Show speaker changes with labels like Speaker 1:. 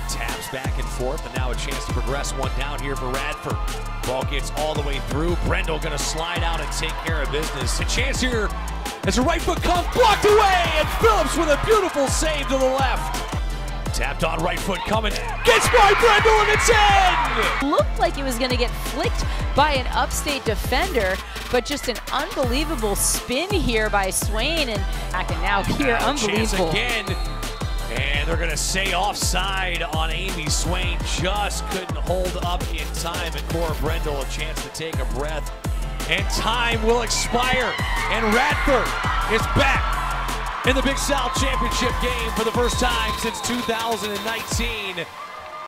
Speaker 1: Good taps back and forth, and now a chance to progress one down here for Radford. Ball gets all the way through. Brendel going to slide out and take care of business. A chance here as a right foot comes blocked away, and Phillips with a beautiful save to the left. Tapped on right foot coming. Gets by Brendel and it's in!
Speaker 2: Looked like it was going to get flicked by an upstate defender, but just an unbelievable spin here by Swain. And I can now
Speaker 1: chance
Speaker 2: unbelievable.
Speaker 1: again. They're going to say offside on Amy Swain. Just couldn't hold up in time. And Cora Brendel a chance to take a breath. And time will expire. And Radford is back in the Big South Championship game for the first time since 2019.